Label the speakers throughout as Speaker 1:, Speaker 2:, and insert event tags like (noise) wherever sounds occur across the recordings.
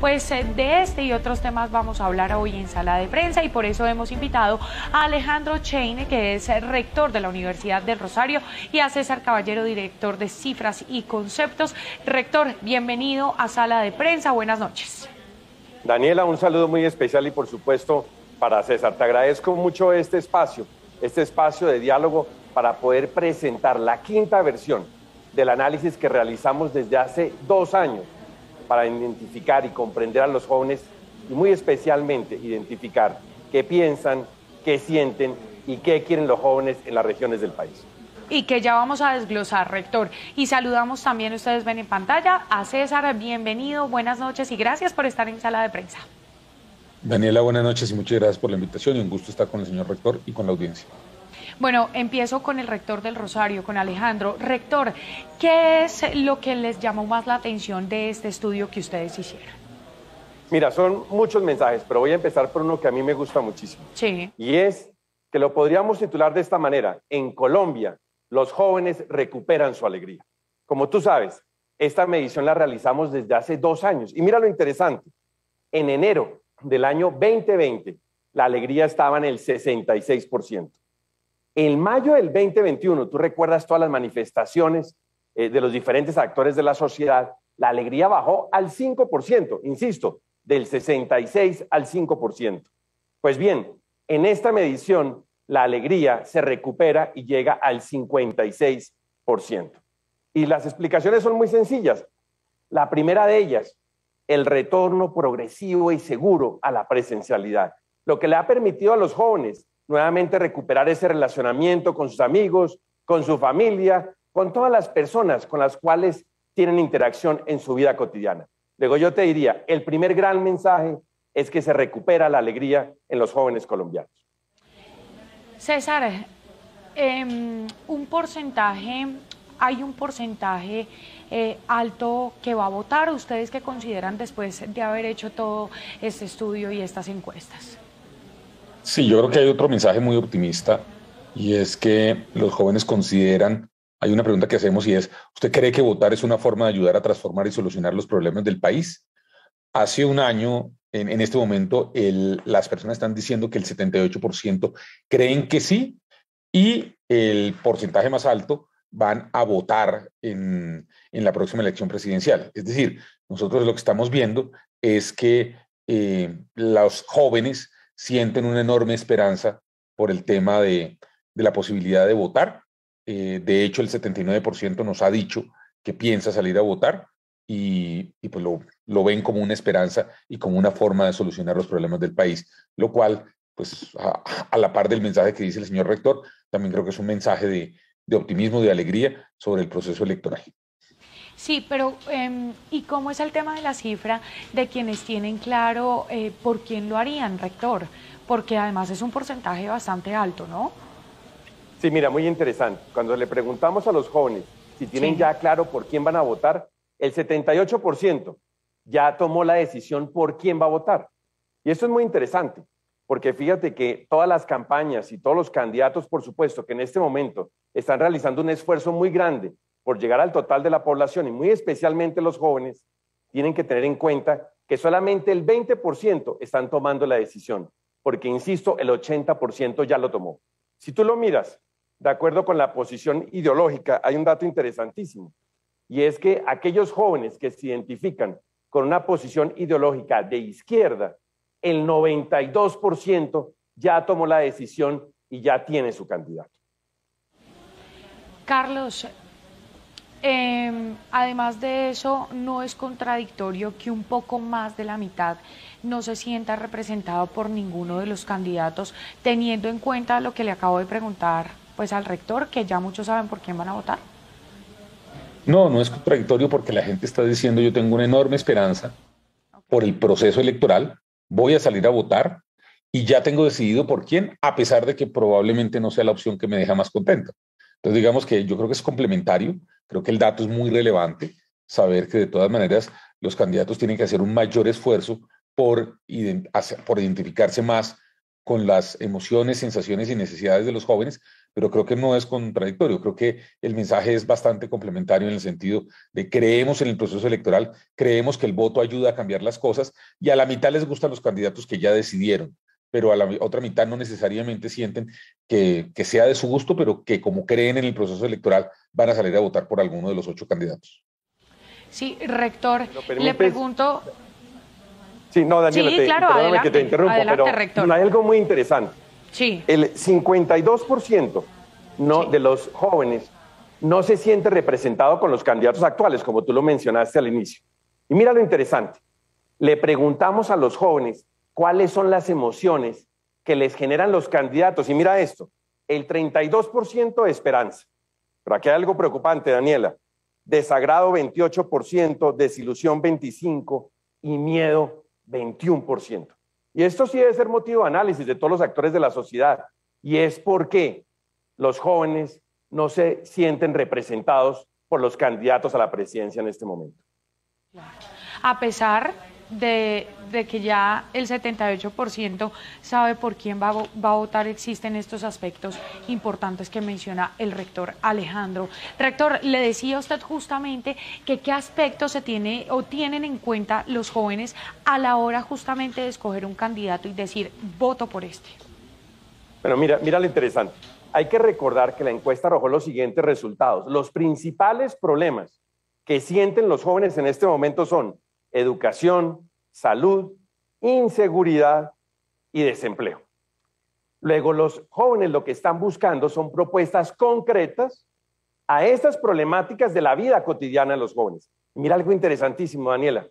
Speaker 1: Pues eh, de este y otros temas vamos a hablar hoy en sala de prensa y por eso hemos invitado a Alejandro Cheine, que es rector de la Universidad del Rosario, y a César Caballero, director de Cifras y Conceptos. Rector, bienvenido a sala de prensa. Buenas noches.
Speaker 2: Daniela, un saludo muy especial y por supuesto para César. Te agradezco mucho este espacio, este espacio de diálogo para poder presentar la quinta versión del análisis que realizamos desde hace dos años para identificar y comprender a los jóvenes y muy especialmente identificar qué piensan, qué sienten y qué quieren los jóvenes en las regiones del país.
Speaker 1: Y que ya vamos a desglosar, rector. Y saludamos también, ustedes ven en pantalla, a César, bienvenido, buenas noches y gracias por estar en sala de prensa.
Speaker 3: Daniela, buenas noches y muchas gracias por la invitación y un gusto estar con el señor rector y con la audiencia.
Speaker 1: Bueno, empiezo con el rector del Rosario, con Alejandro. Rector, ¿qué es lo que les llamó más la atención de este estudio que ustedes hicieron?
Speaker 2: Mira, son muchos mensajes, pero voy a empezar por uno que a mí me gusta muchísimo.
Speaker 1: Sí.
Speaker 2: Y es que lo podríamos titular de esta manera. En Colombia, los jóvenes recuperan su alegría. Como tú sabes, esta medición la realizamos desde hace dos años. Y mira lo interesante. En enero del año 2020, la alegría estaba en el 66%. En mayo del 2021, tú recuerdas todas las manifestaciones eh, de los diferentes actores de la sociedad, la alegría bajó al 5%, insisto, del 66 al 5%. Pues bien, en esta medición, la alegría se recupera y llega al 56%. Y las explicaciones son muy sencillas. La primera de ellas, el retorno progresivo y seguro a la presencialidad, lo que le ha permitido a los jóvenes nuevamente recuperar ese relacionamiento con sus amigos, con su familia, con todas las personas con las cuales tienen interacción en su vida cotidiana. Luego yo te diría, el primer gran mensaje es que se recupera la alegría en los jóvenes colombianos.
Speaker 1: César, em, un porcentaje, hay un porcentaje eh, alto que va a votar. ¿Ustedes qué consideran después de haber hecho todo este estudio y estas encuestas?
Speaker 3: Sí, yo creo que hay otro mensaje muy optimista y es que los jóvenes consideran, hay una pregunta que hacemos y es, ¿usted cree que votar es una forma de ayudar a transformar y solucionar los problemas del país? Hace un año, en, este momento, las personas están diciendo que el 78% creen que sí y el porcentaje más alto van a votar en, la próxima elección presidencial. Es decir, nosotros lo que estamos viendo es que eh, los jóvenes sienten una enorme esperanza por el tema de, la posibilidad de votar. Eh, de hecho, el 79% nos ha dicho que piensa salir a votar y, pues lo, ven como una esperanza y como una forma de solucionar los problemas del país, lo cual, pues a, la par del mensaje que dice el señor rector, también creo que es un mensaje de, de optimismo, de alegría sobre el proceso electoral.
Speaker 1: Sí, pero em, ¿y cómo es el tema de la cifra de quienes tienen claro eh, por quién lo harían, rector? Porque además es un porcentaje bastante alto, ¿no?
Speaker 2: Sí, mira, muy interesante. Cuando le preguntamos a los jóvenes si tienen ya claro por quién van a votar, el 78% ya tomó la decisión por quién va a votar. Y esto es muy interesante, porque fíjate que todas las campañas y todos los candidatos, por supuesto, que en este momento están realizando un esfuerzo muy grande por llegar al total de la población y muy especialmente los jóvenes, tienen que tener en cuenta que solamente el 20% están tomando la decisión, porque, insisto, el 80% ya lo tomó. Si tú lo miras, de acuerdo con la posición ideológica, hay un dato interesantísimo, y es que aquellos jóvenes que se identifican con una posición ideológica de izquierda, el 92% ya tomó la decisión y ya tiene su candidato.
Speaker 1: Carlos, Em, además de eso, no es contradictorio que un poco más de la mitad no se sienta representado por ninguno de los candidatos, teniendo en cuenta lo que le acabo de preguntar pues al rector, que ya muchos saben por quién van a votar.
Speaker 3: No, no es contradictorio porque la gente está diciendo yo tengo una enorme esperanza por el proceso electoral, voy a salir a votar y ya tengo decidido por quién, a pesar de que probablemente no sea la opción que me deja más contento. Entonces digamos que yo creo que es complementario Creo que el dato es muy relevante, saber que de todas maneras los candidatos tienen que hacer un mayor esfuerzo por, por identificarse más con las emociones, sensaciones y necesidades de los jóvenes, pero creo que no es contradictorio. Creo que el mensaje es bastante complementario en el sentido de creemos en el proceso electoral, creemos que el voto ayuda a cambiar las cosas y a la mitad les gustan los candidatos que ya decidieron, pero a la otra mitad no necesariamente sienten que, que sea de su gusto, pero que como creen en el proceso electoral van a salir a votar por alguno de los ocho candidatos.
Speaker 1: Sí, rector, le pregunto
Speaker 2: Sí, no, Daniela, te, perdóname que te interrumpo, pero hay algo muy interesante.
Speaker 1: Sí.
Speaker 2: El 52% no, de los jóvenes no se siente representado con los candidatos actuales, como tú lo mencionaste al inicio. Y mira lo interesante. Le preguntamos a los jóvenes cuáles son las emociones que les generan los candidatos. Y mira esto, el 32% de esperanza. Pero aquí hay algo preocupante, Daniela. Desagrado 28%, desilusión 25% y miedo 21%. Y esto sí debe ser motivo de análisis de todos los actores de la sociedad. Y es porque los jóvenes no se sienten representados por los candidatos a la presidencia en este momento.
Speaker 1: A pesar de, que ya el 78% sabe por quién va, a votar, existen estos aspectos importantes que menciona el rector Alejandro. Rector, le decía usted justamente que qué aspectos se tiene o tienen en cuenta los jóvenes a la hora justamente de escoger un candidato y decir, voto por este.
Speaker 2: Bueno, mira, mira lo interesante. Hay que recordar que la encuesta arrojó los siguientes resultados. Los principales problemas que sienten los jóvenes en este momento son educación, salud, inseguridad y desempleo. Luego, los jóvenes lo que están buscando son propuestas concretas a estas problemáticas de la vida cotidiana de los jóvenes. Mira algo interesantísimo, Daniela.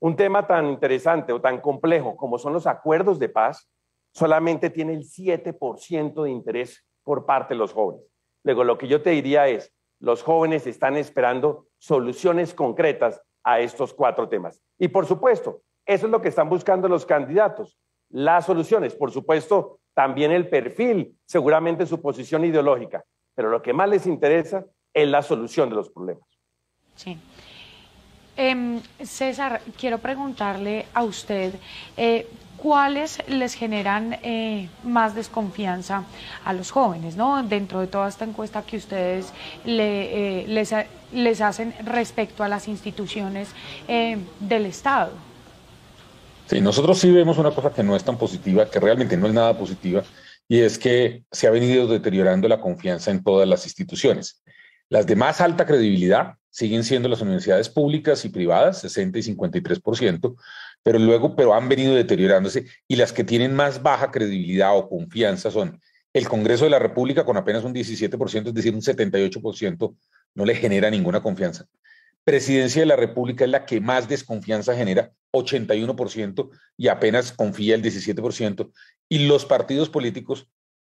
Speaker 2: Un tema tan interesante o tan complejo como son los acuerdos de paz, solamente tiene el 7% de interés por parte de los jóvenes. Luego, lo que yo te diría es, los jóvenes están esperando soluciones concretas a estos cuatro temas. Y por supuesto, eso es lo que están buscando los candidatos, las soluciones. Por supuesto, también el perfil, seguramente su posición ideológica, pero lo que más les interesa es la solución de los problemas.
Speaker 1: Sí. Em, César, quiero preguntarle a usted, eh, ¿cuáles les generan eh, más desconfianza a los jóvenes, ¿no? Dentro de toda esta encuesta que ustedes eh, les, les, hacen respecto a las instituciones eh, del Estado.
Speaker 3: Sí, nosotros sí vemos una cosa que no es tan positiva, que realmente no es nada positiva, y es que se ha venido deteriorando la confianza en todas las instituciones. Las de más alta credibilidad siguen siendo las universidades públicas y privadas, 60 y 53%, pero luego, pero han venido deteriorándose y las que tienen más baja credibilidad o confianza son el Congreso de la República con apenas un 17%, es decir, un 78% no le genera ninguna confianza. Presidencia de la República es la que más desconfianza genera, 81%, y apenas confía el 17%. Y los partidos políticos,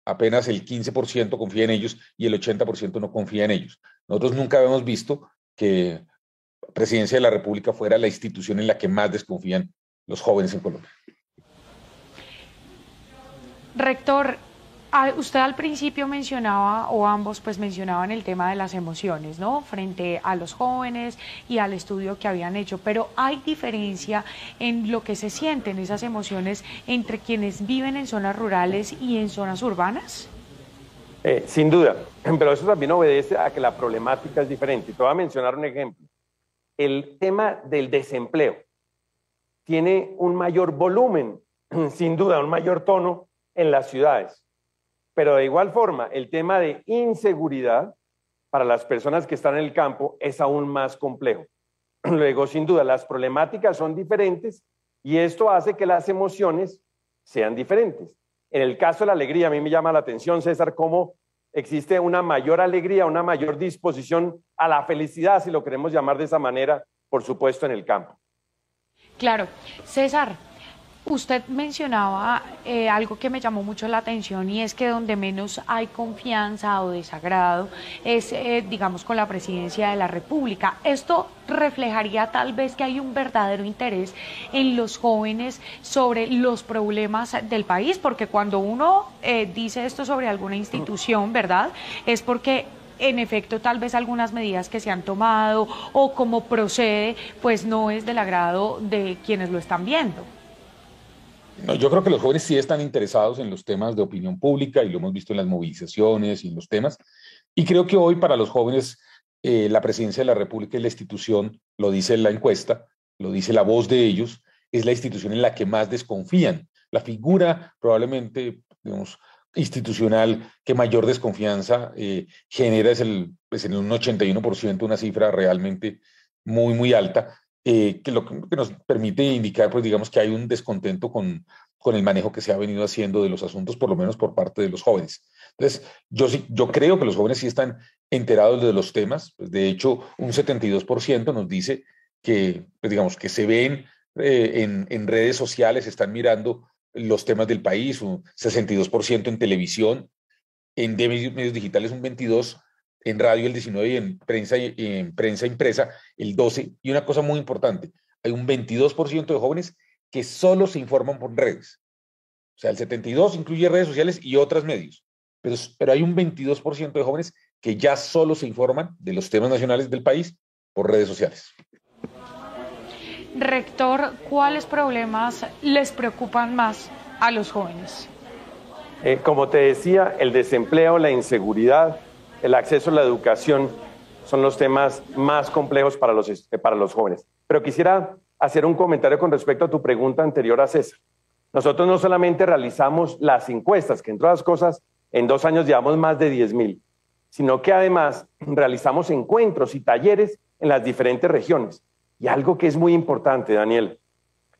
Speaker 3: apenas el 15% confía en ellos y el 80% no confía en ellos. Nosotros nunca habíamos visto que presidencia de la República fuera la institución en la que más desconfían los jóvenes en Colombia.
Speaker 1: Rector, usted al principio mencionaba, o ambos pues mencionaban el tema de las emociones, ¿no? Frente a los jóvenes y al estudio que habían hecho, pero ¿hay diferencia en lo que se sienten esas emociones entre quienes viven en zonas rurales y en zonas urbanas?
Speaker 2: Eh, sin duda, (clears throat) pero eso también obedece a que la problemática es diferente. Te voy a mencionar un ejemplo el tema del desempleo tiene un mayor volumen, (clears throat) sin duda, un mayor tono en las ciudades. Pero de igual forma, el tema de inseguridad para las personas que están en el campo es aún más complejo. (clears throat) Luego, sin duda, las problemáticas son diferentes y esto hace que las emociones sean diferentes. En el caso de la alegría, a mí me llama la atención, César, cómo existe una mayor alegría, una mayor disposición a la felicidad, si lo queremos llamar de esa manera, por supuesto, en el campo.
Speaker 1: Claro. César, Usted mencionaba eh, algo que me llamó mucho la atención y es que donde menos hay confianza o desagrado es, eh, digamos, con la presidencia de la República. Esto reflejaría tal vez que hay un verdadero interés en los jóvenes sobre los problemas del país, porque cuando uno eh, dice esto sobre alguna institución, ¿verdad? Es porque en efecto tal vez algunas medidas que se han tomado o como procede, pues no es del agrado de quienes lo están viendo.
Speaker 3: Yo creo que los jóvenes sí están interesados en los temas de opinión pública y lo hemos visto en las movilizaciones y en los temas. Y creo que hoy para los jóvenes eh, la presidencia de la República y la institución, lo dice la encuesta, lo dice la voz de ellos, es la institución en la que más desconfían. La figura probablemente, digamos, institucional que mayor desconfianza eh, genera es, el, es en un 81%, una cifra realmente muy, muy alta, eh, que lo que nos permite indicar, pues digamos que hay un descontento con, con el manejo que se ha venido haciendo de los asuntos, por lo menos por parte de los jóvenes. Entonces, yo, sí, yo creo que los jóvenes sí están enterados de los temas. Pues, de hecho, un 72% nos dice que, pues, digamos, que se ven eh, en, en redes sociales, están mirando los temas del país, un 62% en televisión, en medios digitales un 22%, en radio el 19% y en prensa, en prensa impresa el 12%. Y una cosa muy importante, hay un 22% de jóvenes que solo se informan por redes. O sea, el 72% incluye redes sociales y otros medios. Pero, pero hay un 22% de jóvenes que ya solo se informan de los temas nacionales del país por redes sociales.
Speaker 1: Rector, ¿cuáles problemas les preocupan más a los jóvenes?
Speaker 2: Eh, como te decía, el desempleo, la inseguridad, el acceso a la educación son los temas más complejos para los, eh, para los jóvenes. Pero quisiera hacer un comentario con respecto a tu pregunta anterior a César. Nosotros no solamente realizamos las encuestas, que entre otras cosas, en dos años llevamos más de 10 mil, sino que además (clears throat) realizamos encuentros y talleres en las diferentes regiones. Y algo que es muy importante, Daniel,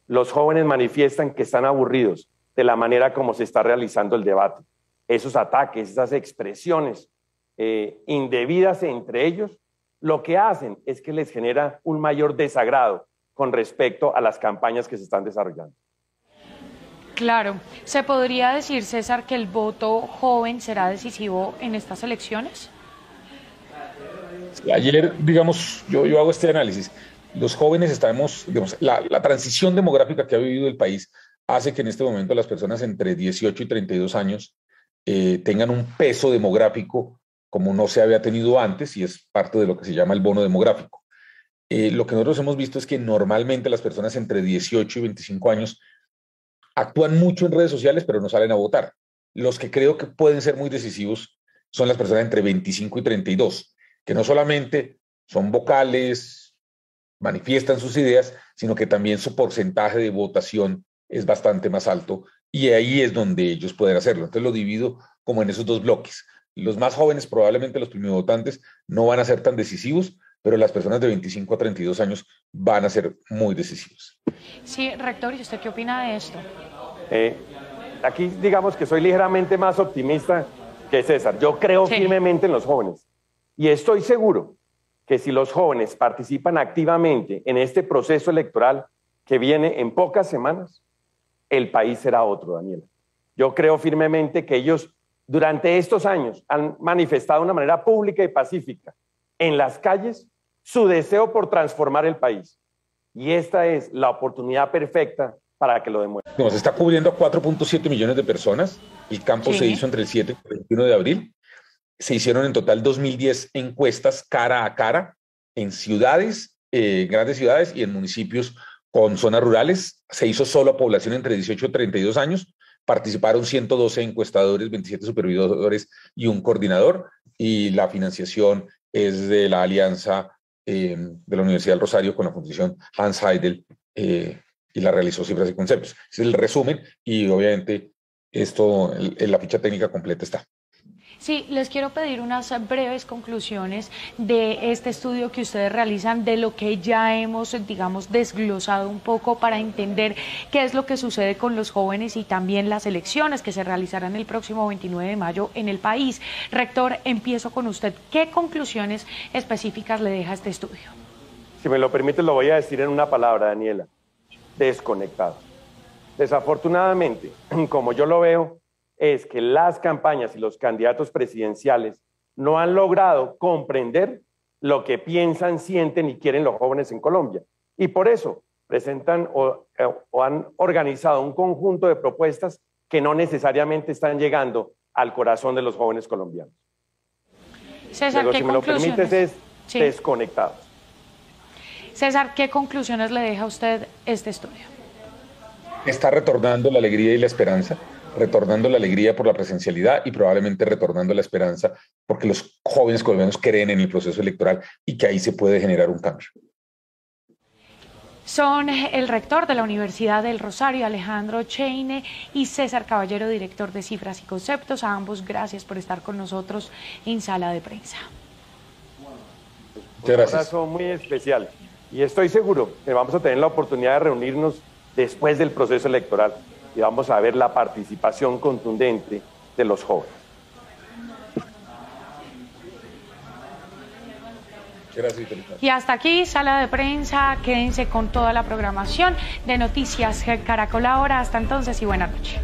Speaker 2: los jóvenes manifiestan que están aburridos de la manera como se está realizando el debate. Esos ataques, esas expresiones eh, indebidas entre ellos, lo que hacen es que les genera un mayor desagrado con respecto a las campañas que se están desarrollando.
Speaker 1: Claro, ¿se podría decir, César, que el voto joven será decisivo en estas elecciones?
Speaker 3: Ayer, digamos, yo, yo hago este análisis los jóvenes estamos, digamos, la, transición demográfica que ha vivido el país hace que en este momento las personas entre 18 y 32 años eh, tengan un peso demográfico como no se había tenido antes y es parte de lo que se llama el bono demográfico. Eh, lo que nosotros hemos visto es que normalmente las personas entre 18 y 25 años actúan mucho en redes sociales, pero no salen a votar. Los que creo que pueden ser muy decisivos son las personas entre 25 y 32, que no solamente son vocales, manifiestan sus ideas, sino que también su porcentaje de votación es bastante más alto y ahí es donde ellos pueden hacerlo. Entonces lo divido como en esos dos bloques. Los más jóvenes, probablemente los primeros votantes, no van a ser tan decisivos, pero las personas de 25 a 32 años van a ser muy decisivos.
Speaker 1: Sí, rector, ¿y usted qué opina de esto?
Speaker 2: Eh, aquí digamos que soy ligeramente más optimista que César. Yo creo firmemente en los jóvenes y estoy seguro que si los jóvenes participan activamente en este proceso electoral que viene en pocas semanas, el país será otro, Daniela. Yo creo firmemente que ellos durante estos años han manifestado de una manera pública y pacífica en las calles su deseo por transformar el país. Y esta es la oportunidad perfecta para que lo demuestren.
Speaker 3: se está cubriendo a 4.7 millones de personas. El campo se hizo entre el 7 y el 21 de abril se hicieron en total 2010 encuestas cara a cara en ciudades, eh, grandes ciudades y en municipios con zonas rurales. Se hizo solo a población entre 18 y 32 años. Participaron 112 encuestadores, 27 supervisores y un coordinador. Y la financiación es de la alianza eh, de la Universidad del Rosario con la Fundación Hans Heidel eh, y la realizó Cifras y Conceptos. Es el resumen y obviamente esto, en la ficha técnica completa está.
Speaker 1: Sí, les quiero pedir unas breves conclusiones de este estudio que ustedes realizan, de lo que ya hemos, digamos, desglosado un poco para entender qué es lo que sucede con los jóvenes y también las elecciones que se realizarán el próximo 29 de mayo en el país. Rector, empiezo con usted. ¿Qué conclusiones específicas le deja este estudio?
Speaker 2: Si me lo permite, lo voy a decir en una palabra, Daniela. Desconectado. Desafortunadamente, (clears throat) como yo lo veo, es que las campañas y los candidatos presidenciales no han logrado comprender lo que piensan, sienten y quieren los jóvenes en Colombia. Y por eso presentan o, eh, han organizado un conjunto de propuestas que no necesariamente están llegando al corazón de los jóvenes colombianos.
Speaker 1: César, ¿qué
Speaker 2: si me lo permites, es desconectados.
Speaker 1: César, ¿qué conclusiones le deja a usted este estudio?
Speaker 3: está retornando la alegría y la esperanza, retornando la alegría por la presencialidad y probablemente retornando la esperanza porque los jóvenes colombianos creen en el proceso electoral y que ahí se puede generar un cambio.
Speaker 1: Son el rector de la Universidad del Rosario, Alejandro Cheine, y César Caballero, director de Cifras y Conceptos. A ambos gracias por estar con nosotros en sala de prensa.
Speaker 2: Muchas gracias. Un abrazo muy especial. Y estoy seguro que vamos a tener la oportunidad de reunirnos después del proceso electoral y vamos a ver la participación contundente de los jóvenes.
Speaker 1: Y hasta aquí, sala de prensa. Quédense con toda la programación de Noticias Caracol ahora. Hasta entonces y buena noche.